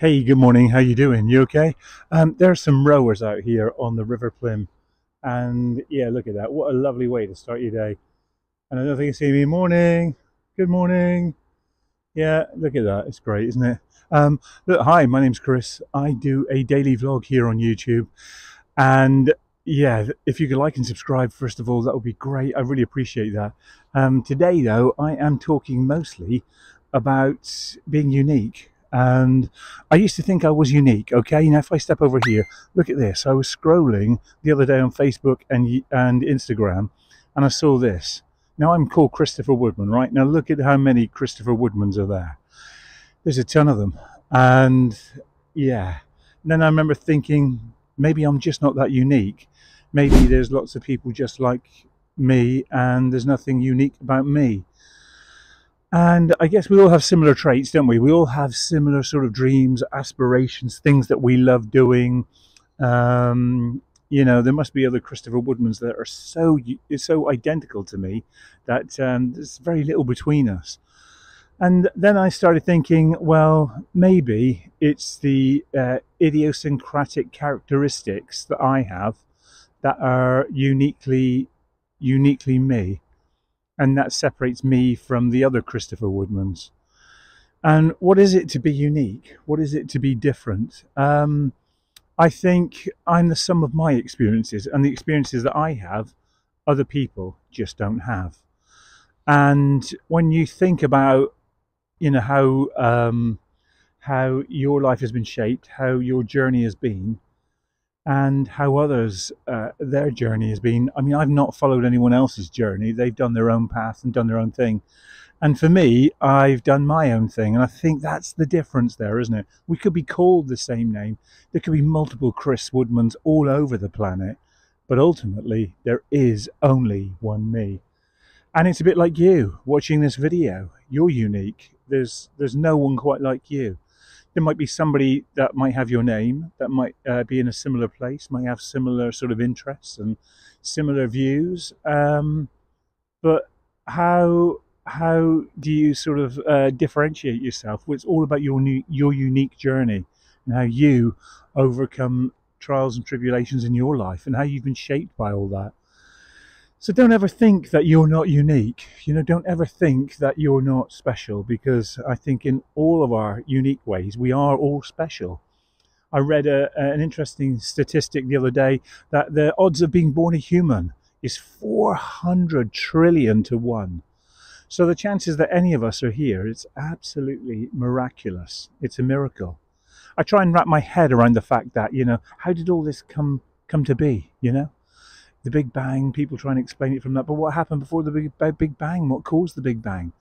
Hey, good morning. How you doing? You okay? Um, there are some rowers out here on the River Plym, and yeah, look at that. What a lovely way to start your day. And I don't think you see me. Morning. Good morning. Yeah, look at that. It's great, isn't it? Um, look, hi. My name's Chris. I do a daily vlog here on YouTube, and yeah, if you could like and subscribe, first of all, that would be great. I really appreciate that. Um, today, though, I am talking mostly about being unique and I used to think I was unique. Okay, now if I step over here, look at this. I was scrolling the other day on Facebook and and Instagram, and I saw this. Now I'm called Christopher Woodman, right? Now look at how many Christopher Woodmans are there. There's a ton of them, and yeah. And then I remember thinking maybe I'm just not that unique. Maybe there's lots of people just like me, and there's nothing unique about me. And I guess we all have similar traits, don't we? We all have similar sort of dreams, aspirations, things that we love doing. Um, you know, there must be other Christopher Woodmans that are so so identical to me that um, there's very little between us. And then I started thinking, well, maybe it's the uh, idiosyncratic characteristics that I have that are uniquely uniquely me and that separates me from the other Christopher Woodmans. And what is it to be unique? What is it to be different? Um, I think I'm the sum of my experiences, and the experiences that I have, other people just don't have. And when you think about, you know, how um, how your life has been shaped, how your journey has been, and how others uh, their journey has been. I mean, I've not followed anyone else's journey; they've done their own path and done their own thing. And for me, I've done my own thing, and I think that's the difference there, isn't it? We could be called the same name. There could be multiple Chris Woodmans all over the planet, but ultimately, there is only one me. And it's a bit like you watching this video. You're unique. There's there's no one quite like you there might be somebody that might have your name that might uh, be in a similar place might have similar sort of interests and similar views um, but how how do you sort of uh, differentiate yourself? Well, it's all about your new, your unique journey and how you overcome trials and tribulations in your life and how you've been shaped by all that so don't ever think that you're not unique. You know, don't ever think that you're not special because I think in all of our unique ways, we are all special. I read a, an interesting statistic the other day that the odds of being born a human is 400 trillion to one. So the chances that any of us are here, it's absolutely miraculous. It's a miracle. I try and wrap my head around the fact that, you know, how did all this come come to be, you know? The Big Bang, people try and explain it from that. But what happened before the Big, Big Bang? What caused the Big Bang?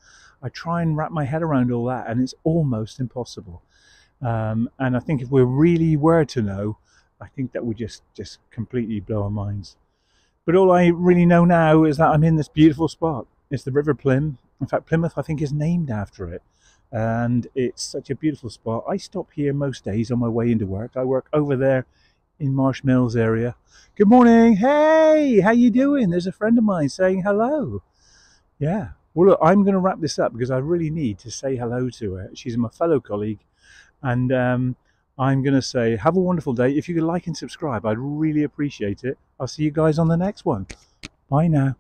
I try and wrap my head around all that, and it's almost impossible. Um, and I think if we really were to know, I think that would just just completely blow our minds. But all I really know now is that I'm in this beautiful spot. It's the River Plym. In fact, Plymouth, I think, is named after it. And it's such a beautiful spot. I stop here most days on my way into work. I work over there in Marsh Mills area. Good morning. Hey, how you doing? There's a friend of mine saying hello. Yeah. Well, look, I'm going to wrap this up because I really need to say hello to her. She's my fellow colleague, and um, I'm going to say have a wonderful day. If you could like and subscribe, I'd really appreciate it. I'll see you guys on the next one. Bye now.